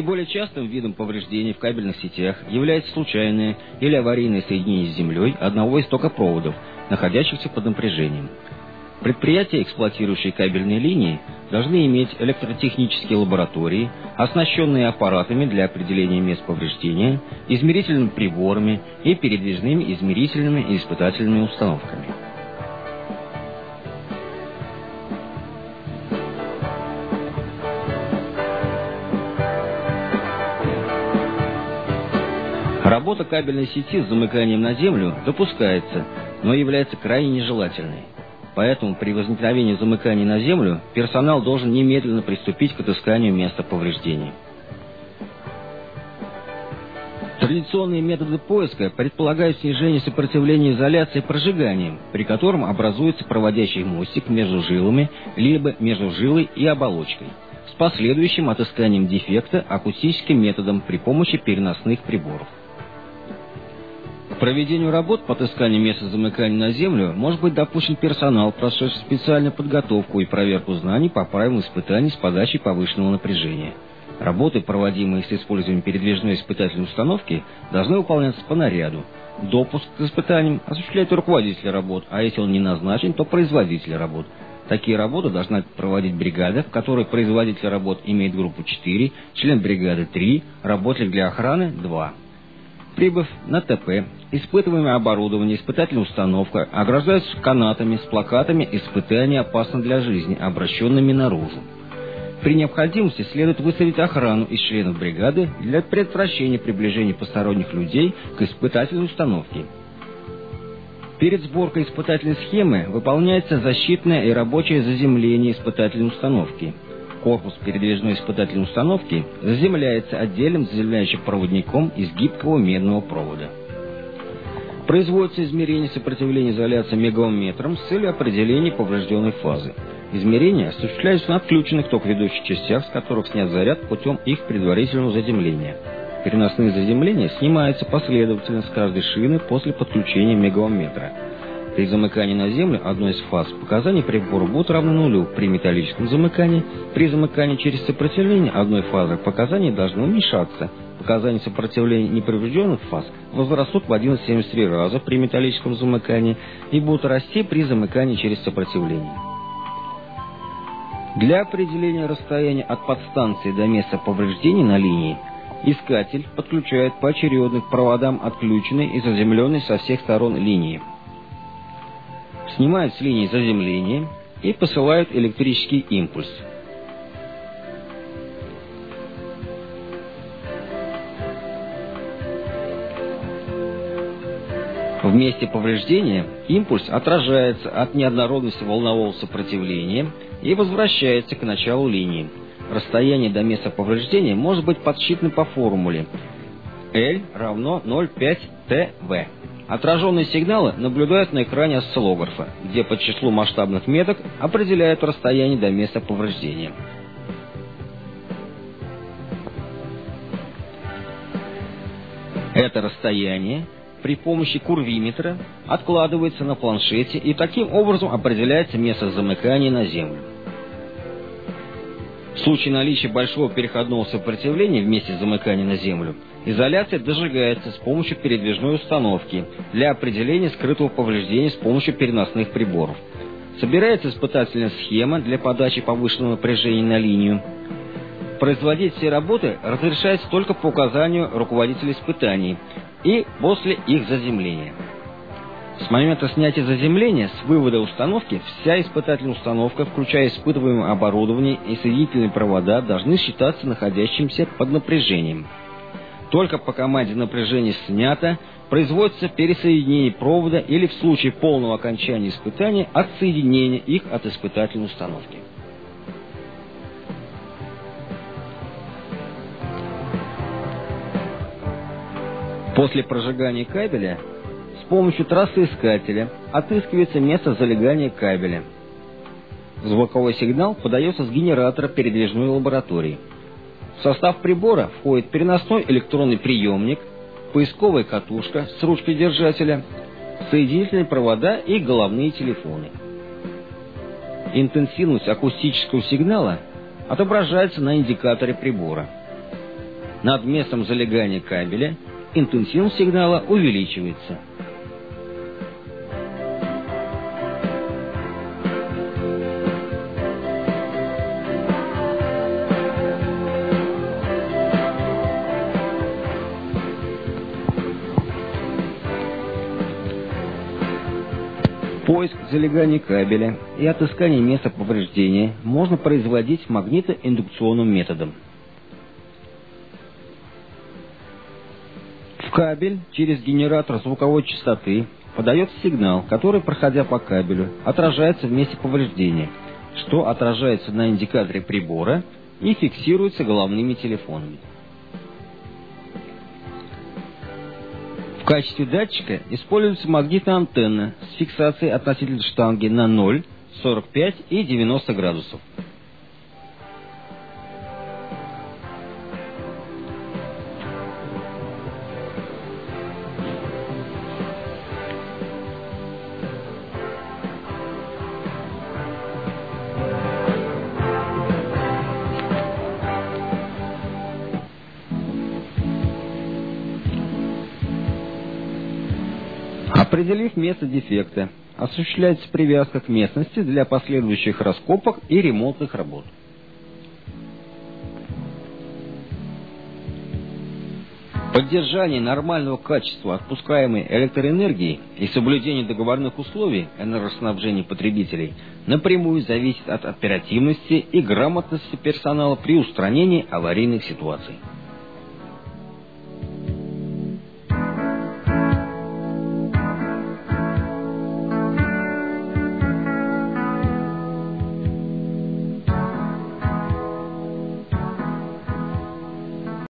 Наиболее частым видом повреждений в кабельных сетях является случайное или аварийное соединение с землей одного из токопроводов, находящихся под напряжением. Предприятия, эксплуатирующие кабельные линии, должны иметь электротехнические лаборатории, оснащенные аппаратами для определения мест повреждения, измерительными приборами и передвижными измерительными и испытательными установками. Работа кабельной сети с замыканием на землю допускается, но является крайне нежелательной. Поэтому при возникновении замыкания на землю персонал должен немедленно приступить к отысканию места повреждений. Традиционные методы поиска предполагают снижение сопротивления изоляции прожиганием, при котором образуется проводящий мостик между жилами, либо между жилой и оболочкой, с последующим отысканием дефекта акустическим методом при помощи переносных приборов проведению работ по отысканию места замыкания на землю может быть допущен персонал, прошедший специальную подготовку и проверку знаний по правилам испытаний с подачей повышенного напряжения. Работы, проводимые с использованием передвижной испытательной установки, должны выполняться по наряду. Допуск к испытаниям осуществляет руководитель работ, а если он не назначен, то производитель работ. Такие работы должна проводить бригада, в которой производитель работ имеет группу 4, член бригады 3, работник для охраны 2. Прибыв на ТП, испытываемое оборудование, испытательная установка ограждаются канатами с плакатами «Испытание опасно для жизни», обращенными наружу. При необходимости следует выставить охрану из членов бригады для предотвращения приближения посторонних людей к испытательной установке. Перед сборкой испытательной схемы выполняется защитное и рабочее заземление испытательной установки – Корпус передвижной испытательной установки заземляется отдельным заземляющим проводником из гибкого медного провода. Производится измерение сопротивления изоляции мегаомметром с целью определения поврежденной фазы. Измерения осуществляются на отключенных ток-ведущих частях, с которых снят заряд путем их предварительного заземления. Переносные заземления снимаются последовательно с каждой шины после подключения мегаомметра. При замыкании на землю одной из фаз показания прибора будут равны нулю при металлическом замыкании. При замыкании через сопротивление одной фазы показания должны уменьшаться. Показания сопротивления неповрежденных фаз возрастут в 1,73 раза при металлическом замыкании и будут расти при замыкании через сопротивление. Для определения расстояния от подстанции до места повреждений на линии искатель подключает поочередно к проводам отключенной и заземленной со всех сторон линии снимают с линии заземления и посылают электрический импульс. В месте повреждения импульс отражается от неоднородности волнового сопротивления и возвращается к началу линии. Расстояние до места повреждения может быть подсчитано по формуле L равно 0,5 ТВ. Отраженные сигналы наблюдают на экране осциллографа, где по числу масштабных меток определяют расстояние до места повреждения. Это расстояние при помощи курвиметра откладывается на планшете и таким образом определяется место замыкания на Землю. В случае наличия большого переходного сопротивления вместе с замыканием на Землю – Изоляция дожигается с помощью передвижной установки для определения скрытого повреждения с помощью переносных приборов. Собирается испытательная схема для подачи повышенного напряжения на линию. Производить все работы разрешается только по указанию руководителя испытаний и после их заземления. С момента снятия заземления с вывода установки вся испытательная установка, включая испытываемое оборудование и соединительные провода, должны считаться находящимся под напряжением. Только по команде напряжение снято, производится пересоединение провода или в случае полного окончания испытания отсоединение их от испытательной установки. После прожигания кабеля с помощью трассы искателя отыскивается место залегания кабеля. Звуковой сигнал подается с генератора передвижной лаборатории. В состав прибора входит переносной электронный приемник, поисковая катушка с ручкой держателя, соединительные провода и головные телефоны. Интенсивность акустического сигнала отображается на индикаторе прибора. Над местом залегания кабеля интенсивность сигнала увеличивается. Поиск залегания кабеля и отыскание места повреждения можно производить магнитоиндукционным методом. Кабель через генератор звуковой частоты подается сигнал, который, проходя по кабелю, отражается в месте повреждения, что отражается на индикаторе прибора и фиксируется головными телефонами. В качестве датчика используется магнитная антенна с фиксацией относительно штанги на 0, 45 и 90 градусов. Определив место дефекта, осуществляется привязка к местности для последующих раскопок и ремонтных работ. Поддержание нормального качества отпускаемой электроэнергии и соблюдение договорных условий энергоснабжения потребителей напрямую зависит от оперативности и грамотности персонала при устранении аварийных ситуаций.